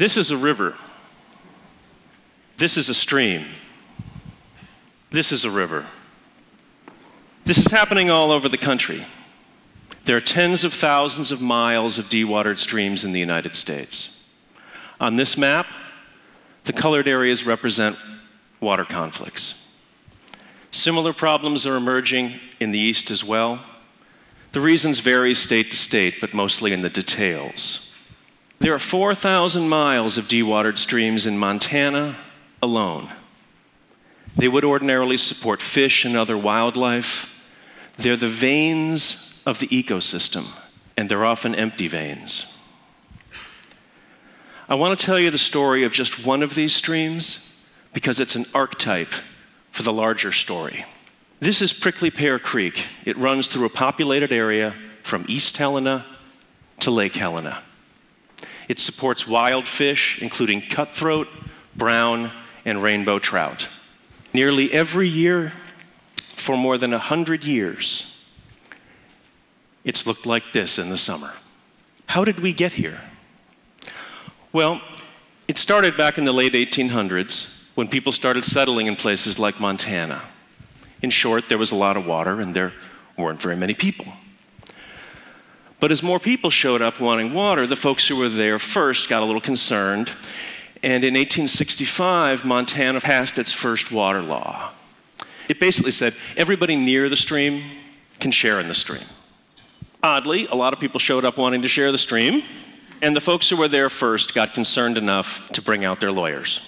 This is a river. This is a stream. This is a river. This is happening all over the country. There are tens of thousands of miles of dewatered streams in the United States. On this map, the colored areas represent water conflicts. Similar problems are emerging in the East as well. The reasons vary state to state, but mostly in the details. There are 4,000 miles of dewatered streams in Montana alone. They would ordinarily support fish and other wildlife. They're the veins of the ecosystem, and they're often empty veins. I want to tell you the story of just one of these streams because it's an archetype for the larger story. This is Prickly Pear Creek. It runs through a populated area from East Helena to Lake Helena. It supports wild fish, including cutthroat, brown, and rainbow trout. Nearly every year for more than 100 years, it's looked like this in the summer. How did we get here? Well, it started back in the late 1800s when people started settling in places like Montana. In short, there was a lot of water and there weren't very many people. But as more people showed up wanting water, the folks who were there first got a little concerned and in 1865, Montana passed its first water law. It basically said everybody near the stream can share in the stream. Oddly, a lot of people showed up wanting to share the stream, and the folks who were there first got concerned enough to bring out their lawyers.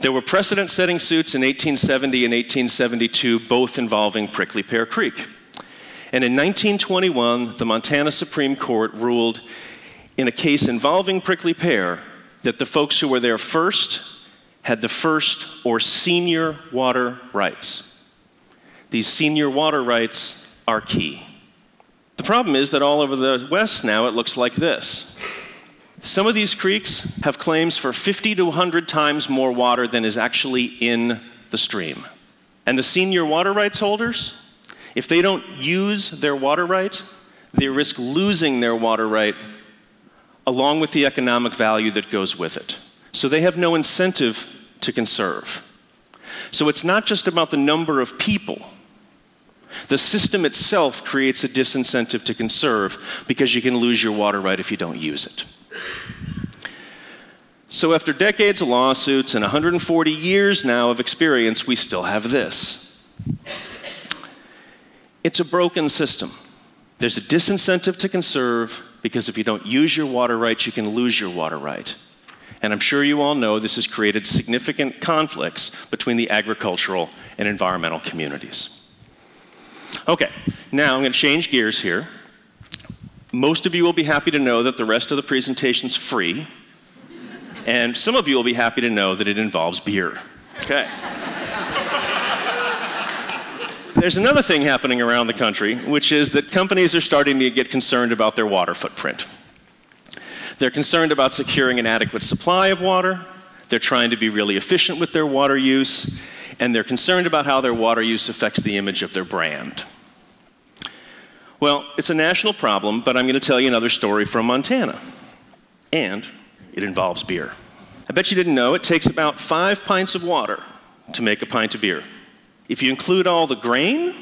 There were precedent setting suits in 1870 and 1872, both involving Prickly Pear Creek. And in 1921, the Montana Supreme Court ruled in a case involving Prickly Pear that the folks who were there first had the first or senior water rights. These senior water rights are key. The problem is that all over the West now it looks like this. Some of these creeks have claims for 50 to 100 times more water than is actually in the stream. And the senior water rights holders, if they don't use their water right, they risk losing their water right along with the economic value that goes with it. So they have no incentive to conserve. So it's not just about the number of people. The system itself creates a disincentive to conserve because you can lose your water right if you don't use it. So after decades of lawsuits and 140 years now of experience, we still have this. It's a broken system. There's a disincentive to conserve because if you don't use your water rights, you can lose your water right. And I'm sure you all know this has created significant conflicts between the agricultural and environmental communities. Okay, now I'm going to change gears here. Most of you will be happy to know that the rest of the presentation is free. And some of you will be happy to know that it involves beer. Okay. There's another thing happening around the country, which is that companies are starting to get concerned about their water footprint. They're concerned about securing an adequate supply of water. They're trying to be really efficient with their water use. And they're concerned about how their water use affects the image of their brand. Well, it's a national problem, but I'm going to tell you another story from Montana. And it involves beer. I bet you didn't know it takes about five pints of water to make a pint of beer. If you include all the grain,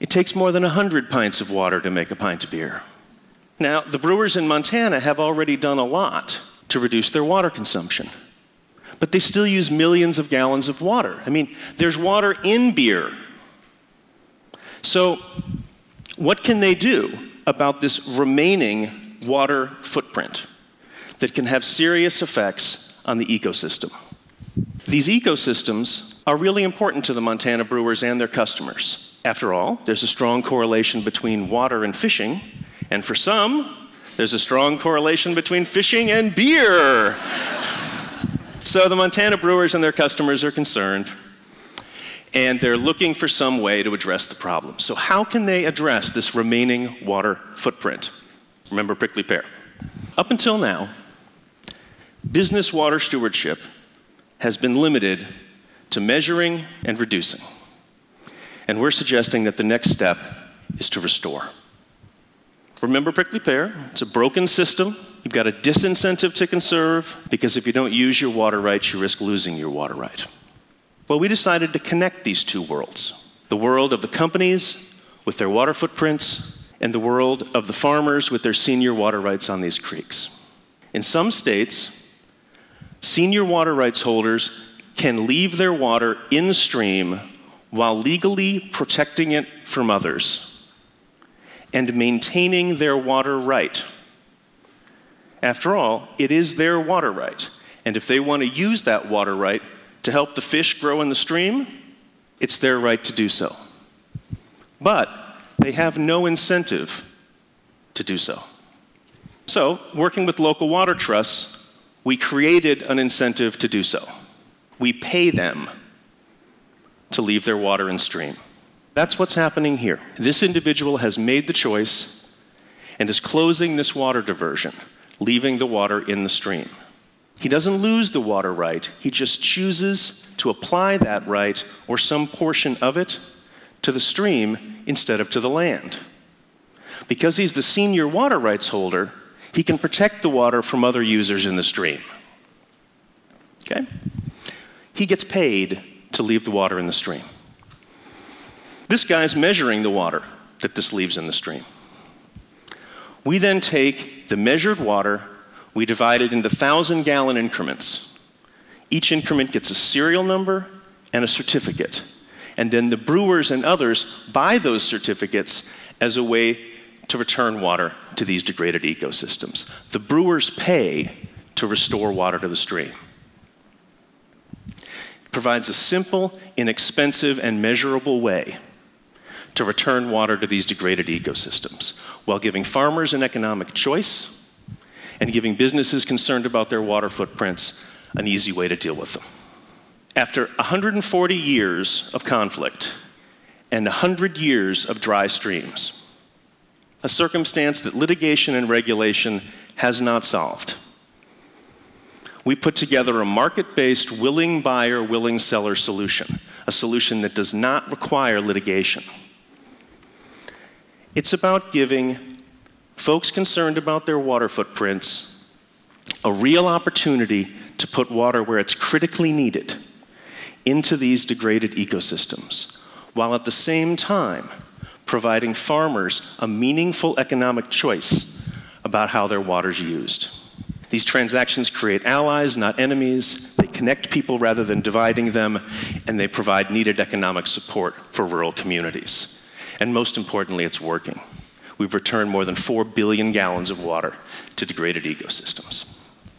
it takes more than 100 pints of water to make a pint of beer. Now, the brewers in Montana have already done a lot to reduce their water consumption, but they still use millions of gallons of water. I mean, there's water in beer. So, what can they do about this remaining water footprint that can have serious effects on the ecosystem? These ecosystems are really important to the Montana brewers and their customers. After all, there's a strong correlation between water and fishing, and for some, there's a strong correlation between fishing and beer. so the Montana brewers and their customers are concerned, and they're looking for some way to address the problem. So, how can they address this remaining water footprint? Remember prickly pear. Up until now, business water stewardship has been limited to measuring and reducing. And we're suggesting that the next step is to restore. Remember prickly pear? It's a broken system. You've got a disincentive to conserve because if you don't use your water rights, you risk losing your water right. Well, we decided to connect these two worlds the world of the companies with their water footprints, and the world of the farmers with their senior water rights on these creeks. In some states, senior water rights holders can leave their water in stream while legally protecting it from others and maintaining their water right. After all, it is their water right. And if they want to use that water right to help the fish grow in the stream, it's their right to do so. But they have no incentive to do so. So, working with local water trusts, we created an incentive to do so. We pay them to leave their water in stream. That's what's happening here. This individual has made the choice and is closing this water diversion, leaving the water in the stream. He doesn't lose the water right, he just chooses to apply that right or some portion of it to the stream instead of to the land. Because he's the senior water rights holder, he can protect the water from other users in the stream. Okay? He gets paid to leave the water in the stream. This guy's measuring the water that this leaves in the stream. We then take the measured water, we divide it into 1,000 gallon increments. Each increment gets a serial number and a certificate. And then the brewers and others buy those certificates as a way to return water to these degraded ecosystems. The brewers pay to restore water to the stream. It provides a simple, inexpensive, and measurable way to return water to these degraded ecosystems while giving farmers an economic choice and giving businesses concerned about their water footprints an easy way to deal with them. After 140 years of conflict and 100 years of dry streams, a circumstance that litigation and regulation has not solved, we put together a market based willing buyer, willing seller solution, a solution that does not require litigation. It's about giving folks concerned about their water footprints a real opportunity to put water where it's critically needed into these degraded ecosystems, while at the same time providing farmers a meaningful economic choice about how their water is used. These transactions create allies, not enemies. They connect people rather than dividing them, and they provide needed economic support for rural communities. And most importantly, it's working. We've returned more than 4 billion gallons of water to degraded ecosystems.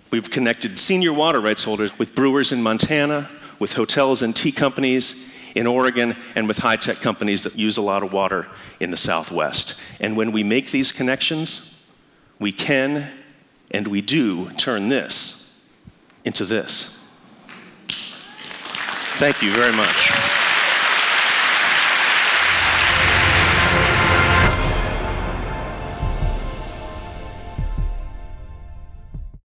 We've connected senior water rights holders with brewers in Montana, with hotels and tea companies in Oregon, and with high tech companies that use a lot of water in the Southwest. And when we make these connections, we can and we do turn this into this. Thank you very much.